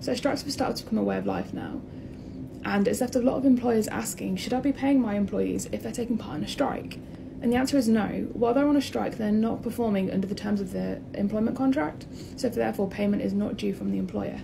So strikes have started to become a way of life now. And it's left a lot of employers asking, should I be paying my employees if they're taking part in a strike? And the answer is no. While they're on a strike, they're not performing under the terms of their employment contract, so therefore payment is not due from the employer.